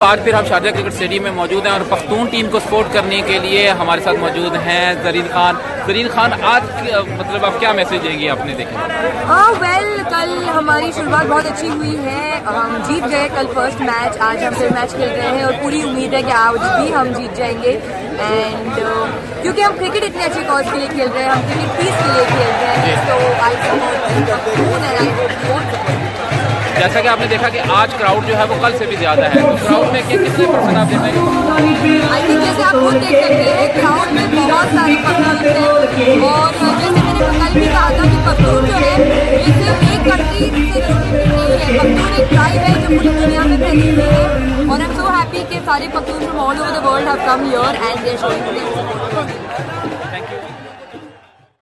आज फिर हम शारजा क्रिकेट स्टेडियम में मौजूद हैं और पख्तून टीम को सपोर्ट करने के लिए हमारे साथ मौजूद हैं जरीन खान। जरीन खान आज मतलब आप क्या मैसेज देंगे आपने देखा? हाँ वेल well, कल हमारी शुरुआत बहुत अच्छी हुई है। हम जीत गए कल फ़र्स्ट मैच आज हम फिर मैच खेल रहे हैं और पूरी उम्मीद है कि आज भी हम जीत जाएँगे। एंड uh, क्योंकि हम क्रिकेट इतने अच्छे कॉज के लिए खेल रहे हैं हम क्रिकेट पीस के लिए खेल रहे हैं तो आई जैसा कि आपने देखा कि आज क्राउड जो है वो कल से भी ज़्यादा है। तो क्राउड में कितने परसेंट आप खुद देख हैं बहुत सारे पकड़ून हैं और जैसे पकड़ून जो है और आई एम सो हैप्पी कि सारे पकड़ून from all over the world have come here and they showing